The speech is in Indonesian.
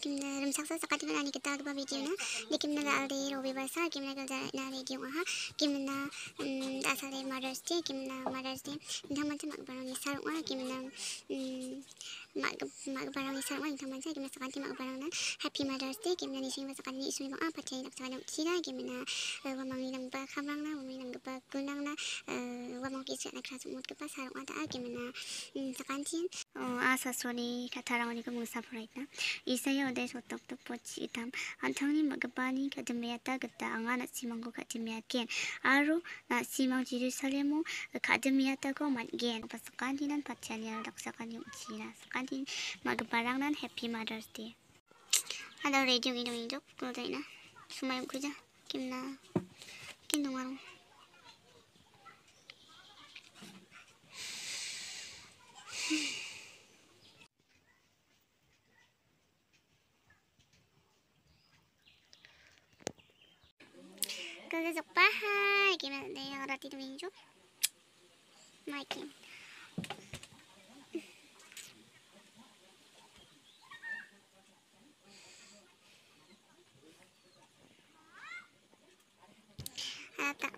김나 름상선 사카티면 아니 그때 아그바 비디오나 네 김나 알데 로비바사 김나 갈자 나 레디오 아하 김나 음 다사레 마더스데 김나 마더스데 인다 만참 막바로 미사롱아 김나 음 mak mak barang ni sarung ah nang macam gimna sakati mak barang na happy mother's day gimna ni sing sakati ni isui bang apa cai nak sakati sila gimna wa mang ni nang ba khamrang na wa mang nang ba gunang na wa mang ki sa na kras mut ke pas sarung ada sakati oh asa soni katarang ni ko musa puraitna Isaya udah sotok tok poci antang ni magabani ka demiata gata anga na simang ko ka demiat aru na simang Jerusalem ka demiata ko mat gen pasakan dinan pacian yang daksakan yung cina sakan lagi magbarang nan Happy Mother's Day. Ada radio gitu gitu, kalau dah ina, semua yang kerja, kimna, kim dong 그래서 빠하 이기면 내가 라디도 민족 마이킹 还要等